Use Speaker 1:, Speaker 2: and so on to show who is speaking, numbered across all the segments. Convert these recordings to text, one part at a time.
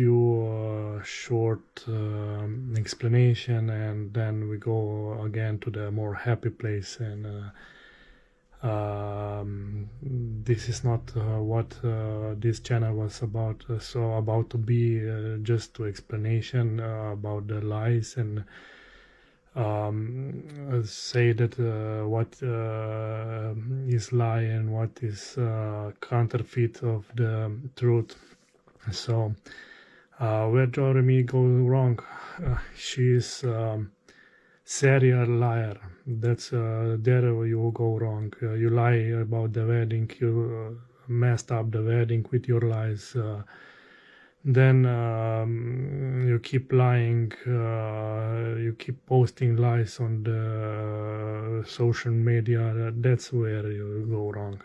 Speaker 1: few uh, short uh, explanation and then we go again to the more happy place and uh, um, this is not uh, what uh, this channel was about uh, so about to be just to explanation about the lies and um, say that what is lie and what is counterfeit of the truth. So, uh, where Jeremy goes wrong, uh, she is um, serial liar. That's uh, there you go wrong. you lie about the wedding. You messed up the wedding with your lies then um, you keep lying uh, you keep posting lies on the social media that's where you go wrong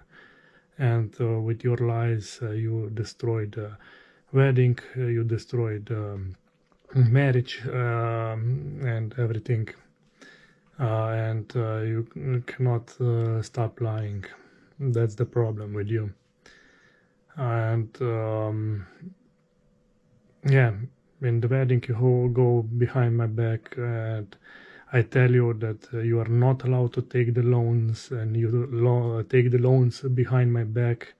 Speaker 1: and uh, with your lies uh, you destroy the wedding uh, you destroy the um, marriage um, and everything. Uh, and uh, you cannot stop lying. That's the problem with you. And um, yeah in the wedding you go behind my back and I tell you that uh, you are not allowed to take the loans and you lo- take the loans behind my back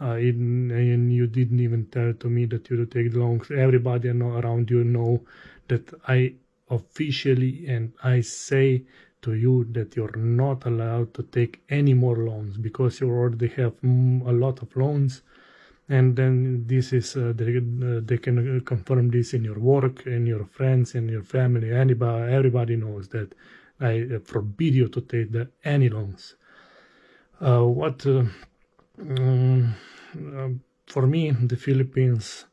Speaker 1: uh, and you didn't even tell to me that you take the loans everybody around you know that I officially and I say to you that you're not allowed to take any more loans because you already have a lot of loans. And then this is uh, they, uh, they can confirm this in your work in your friends in your family anybody everybody knows that i uh, forbid you to take the, any loans. Uh, what uh, um, for me the philippines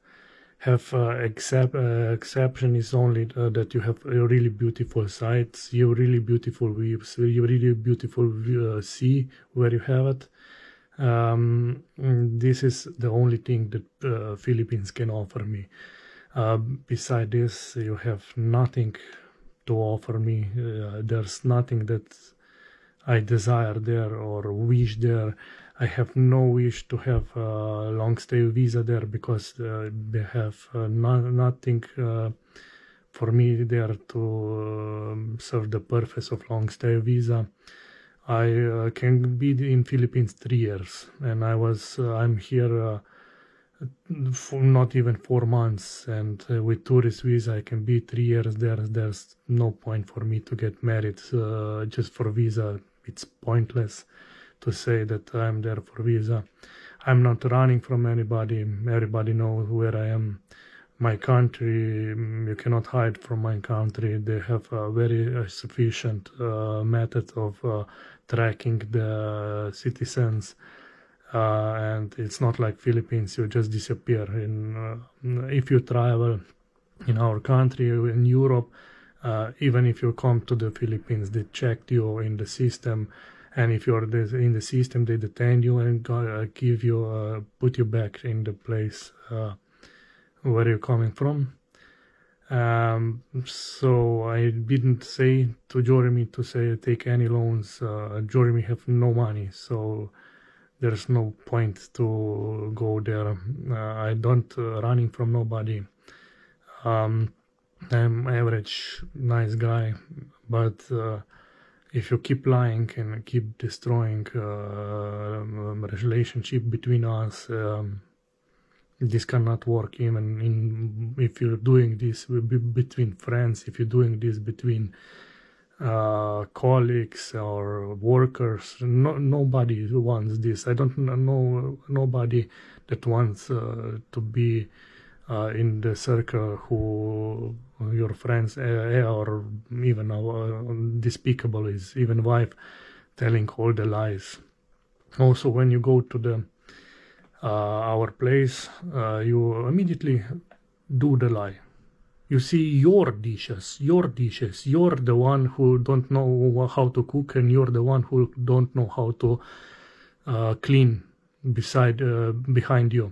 Speaker 1: have uh, except exception is only that you have really beautiful sites you really beautiful views you really beautiful sea where you have it um, this is the only thing that uh, Philippines can offer me. Uh, beside this, you have nothing to offer me. Uh, there's nothing that I desire there or wish there. I have no wish to have a long stay visa there because uh, they have uh, nothing uh, for me there to um, serve the purpose of long stay visa. I can be in Philippines three years, and I was I'm here for not even four months, and uh, with tourist visa I can be three years there. There's no point for me to get married uh, just for visa. It's pointless to say that I'm there for visa. I'm not running from anybody. Everybody knows where I am. My country you cannot hide from my country. They have a very uh, sufficient uh, method of uh, tracking the citizens. Uh, and it's not like philippines you just disappear. In uh, if you travel in our country in europe uh, even if you come to the philippines they check you in the system and if you're in the system they detain you and give you put you back in the place where you're coming from. Um, so I didn't say to Jeremy to say take any loans. Uh, Jeremy have no money, so there's no point to go there. Uh, I don't uh, running from nobody. Um, I'm average nice guy, but uh, if you keep lying and keep destroying uh, relationship between us. Um, this cannot work even in if you're doing this between friends if you're doing this between uh, colleagues or workers no, nobody wants this i don't know nobody that wants uh, to be uh, in the circle who your friends uh, or even uh, despicable is even wife telling all the lies also when you go to the uh, our place, uh, you immediately do the lie. You see your dishes, your dishes. You're the one who don't know how to cook, and you're the one who don't know how to uh, clean beside behind you.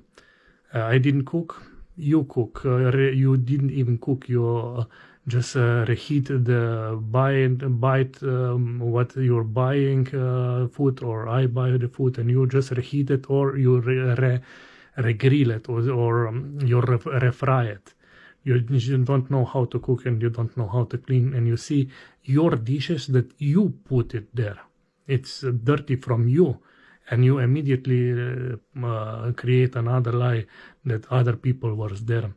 Speaker 1: I didn't cook. You cook. you didn't even cook. You just uh, reheat the buy bite um, what you're buying uh, food or I buy the food and you just reheat it or you re, re regrill it or, or um, you re, refry it. You, don't know how to cook and you don't know how to clean, and you see your dishes that you put it there. It's uh, dirty from you, and you immediately uh, uh, create another lie that other people was there.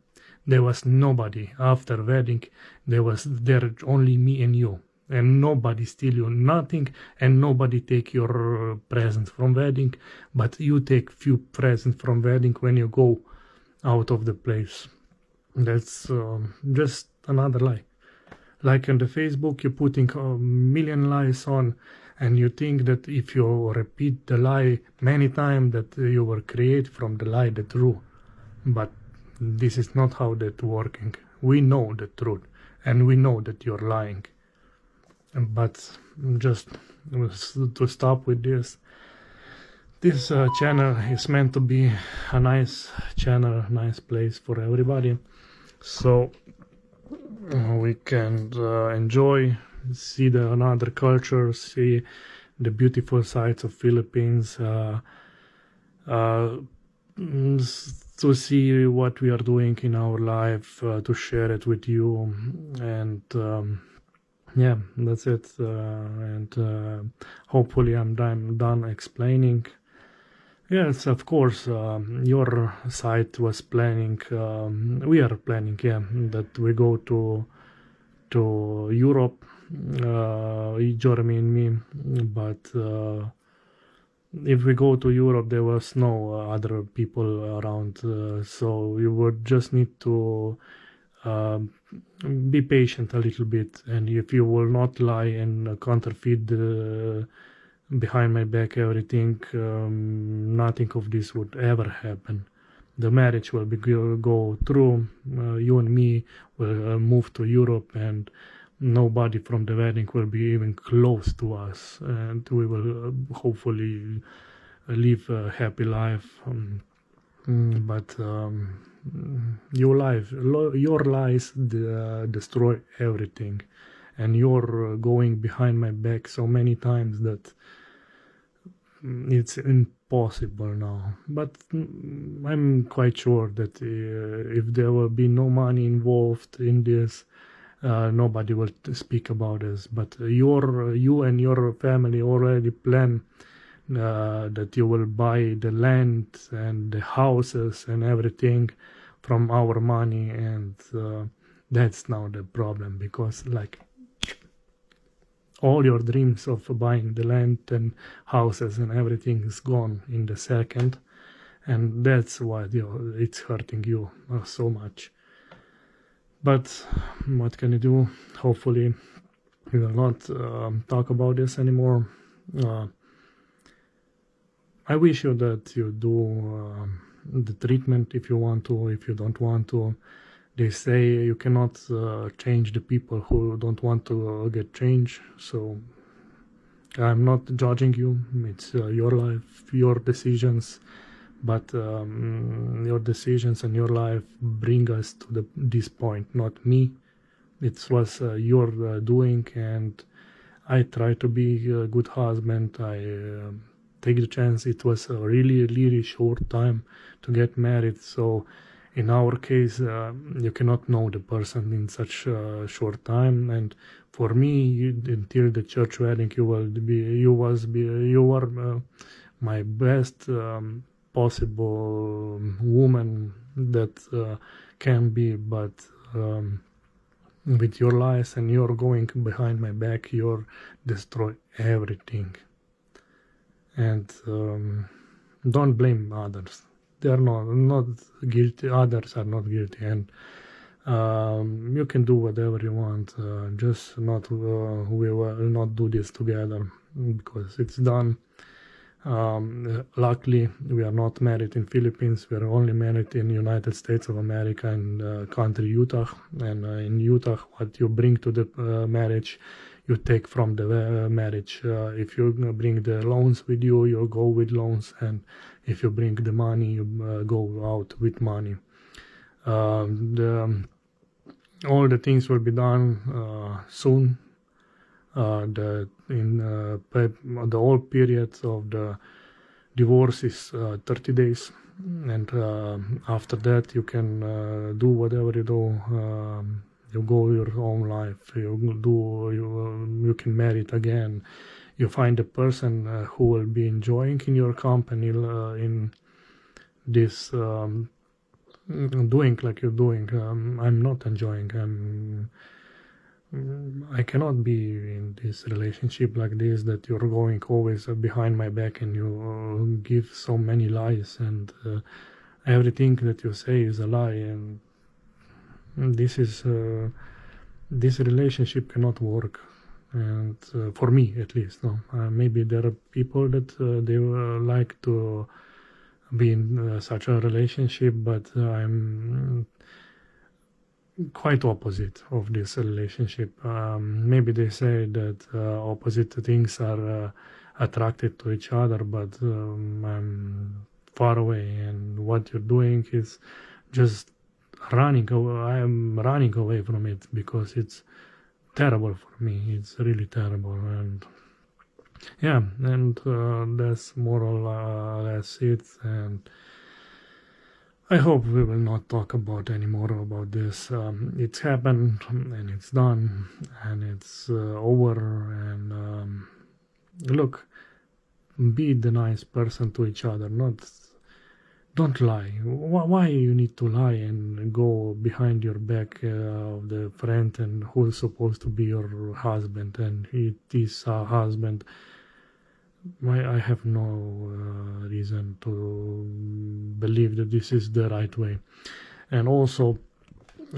Speaker 1: There was nobody after wedding. There was there only me and you and nobody steal you nothing and nobody take your presents from wedding but you take few presents from wedding when you go out of the place that's um, just another lie like on the facebook you're putting a million lies on and you think that if you repeat the lie many times that you will create from the lie the truth. But this is not how that working. We know the truth and we know that you're lying. But just to stop with this this uh, channel is meant to be a nice channel nice place for everybody. So uh, we can uh, enjoy see the another culture see the beautiful sides of philippines uh, uh, to see what we are doing in our life uh, to share it with you. And um, yeah that's it uh, and uh, hopefully i'm done, done explaining. Yes of course um, your site was planning um, we are planning yeah that we go to to europe uh, jeremy and me but uh, if we go to europe there was no other people around uh, so you would just need to um, be patient a little bit. And if you will not lie and counterfeit uh, behind my back everything um, nothing of this would ever happen. The marriage will be go, go through uh, you and me will uh, move to europe and nobody from the wedding will be even close to us and we will uh, hopefully live a happy life. Um, but um, your life your lies uh, destroy everything. And you're going behind my back so many times that it's impossible now. But i'm quite sure that uh, if there will be no money involved in this uh, nobody will speak about this but your you and your family already plan uh, that you will buy the land and the houses and everything from our money and uh, that's now the problem because like all your dreams of buying the land and houses and everything is gone in the second and that's why it's hurting you uh, so much but what can you do hopefully we will not um, talk about this anymore uh, I wish you that you do um, the treatment if you want to, if you don't want to. They say you cannot uh, change the people who don't want to uh, get change. So I'm not judging you. It's uh, your life, your decisions, but um, your decisions and your life bring us to the, this point, not me. It was uh, your uh, doing, and I try to be a good husband. I um, take the chance. It was a really, really short time to get married. So, in our case, uh, you cannot know the person in such a short time. And for me, you, until the church wedding, you will be, you was, be, you were uh, my best um, possible woman that uh, can be. But um, with your lies and you're going behind my back, you're destroy everything. And um, don't blame others. They are not not guilty others are not guilty. And um, you can do whatever you want uh, just not uh, we will not do this together because it's done um, luckily we are not married in philippines we are only married in united states of america and uh, country utah and uh, in utah what you bring to the uh, marriage you take from the uh, marriage. Uh, if you bring the loans with you, you go with loans, and if you bring the money, you uh, go out with money. Um, the, um, all the things will be done soon. The in the whole period of the divorce is 30 days. And uh, after that you can uh, do whatever you do um, you go your own life you do you, you can marry it again. You find a person uh, who will be enjoying in your company uh, in this um, doing like you're doing. Um, i'm not enjoying i'm I cannot be in this relationship like this that you're going always behind my back and you uh, give so many lies and uh, everything that you say is a lie and this is uh, this relationship cannot work. And uh, for me at least no? Uh, maybe there are people that uh, they like to be in such a relationship but i'm quite opposite of this relationship. Um, maybe they say that uh, opposite things are uh, attracted to each other, but um, I'm far away, and what you're doing is just running. Away. I am running away from it because it's terrible for me. It's really terrible, and yeah, and uh, that's more or less it, and I hope we will not talk about anymore about this. Um, it's happened and it's done and it's uh, over. And um, look, be the nice person to each other. Not don't lie. Why you need to lie and go behind your back uh, of the friend and who's supposed to be your husband and it is a husband I have no uh, reason to believe that this is the right way. And also,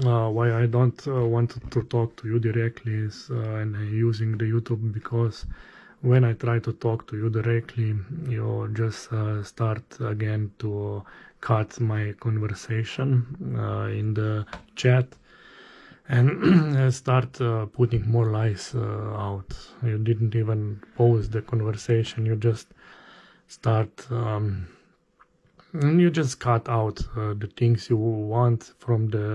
Speaker 1: uh, why I don't uh, want to talk to you directly is uh, and using the YouTube because when I try to talk to you directly, you just uh, start again to cut my conversation uh, in the chat and start uh, putting more lies uh, out. You didn't even pause the conversation. You just start um, you just cut out uh, the things you want from the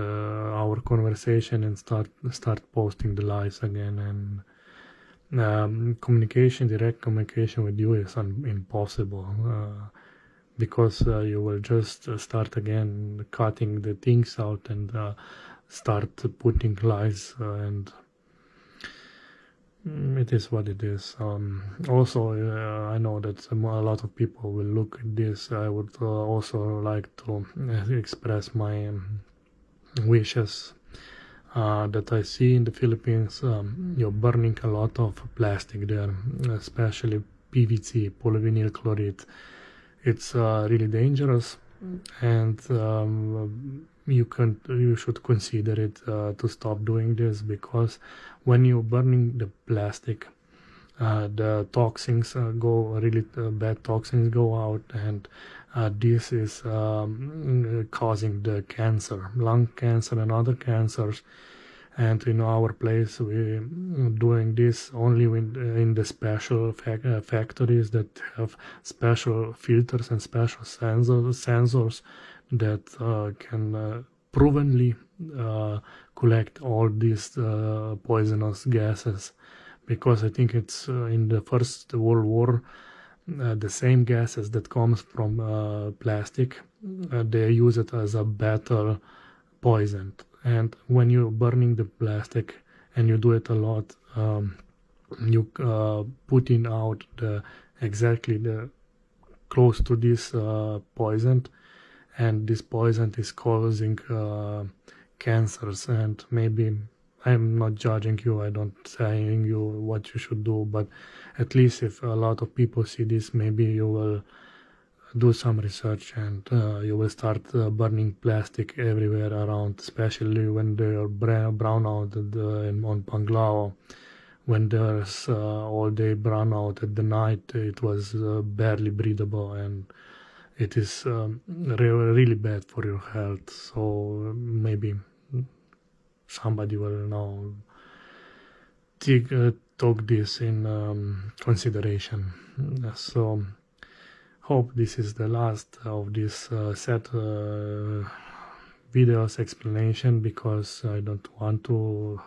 Speaker 1: our conversation and start start posting the lies again and um, communication direct communication with you is un- impossible uh, because uh, you will just start again cutting the things out and uh, start putting lies uh, and mm, it is what it is. Um, also, uh, I know that a lot of people will look at this. I would uh, also like to uh, express my um, wishes uh, that I see in the Philippines. Um, you're burning a lot of plastic there, especially PVC, polyvinyl chloride. It's uh, really dangerous, and um, you can you should consider it uh, to stop doing this because when you're burning the plastic uh, the toxins uh, go really uh, bad toxins go out and uh, this is um, causing the cancer lung cancer and other cancers and in our place we doing this only in, in the special fa- uh, factories that have special filters and special sensors sensors that uh, can uh, provenly uh, collect all these poisonous gases. Because I think it's in the First World War uh, the same gases that comes from uh, plastic uh, they use it as a battle poison and when you're burning the plastic and you do it a lot um, you putting out the exactly the close to this poison and this poison is causing uh, cancers. And maybe i'm not judging you i don't saying you what you should do but at least if a lot of people see this maybe you will do some research and uh, you will start uh, burning plastic everywhere around especially when they are brown out uh, on Panglao when there's uh, all day brown out at the night it was uh, barely breathable and it is um, really, really bad for your health. So maybe somebody will now take, uh, talk this in um, consideration. So hope this is the last of this uh, set uh, videos explanation because I don't want to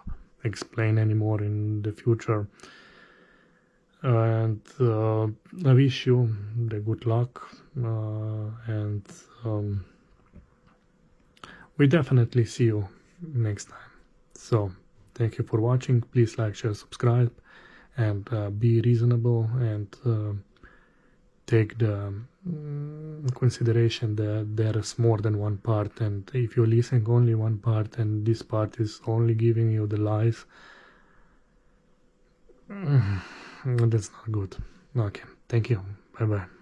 Speaker 1: explain anymore in the future. and uh, I wish you the good luck uh, and um, we definitely see you next time. So thank you for watching. Please like, share, subscribe, and uh, be reasonable and uh, take the um, consideration that there is more than one part. And if you're listening only one part and this part is only giving you the lies. That's not good. Okay. Thank you. Bye bye.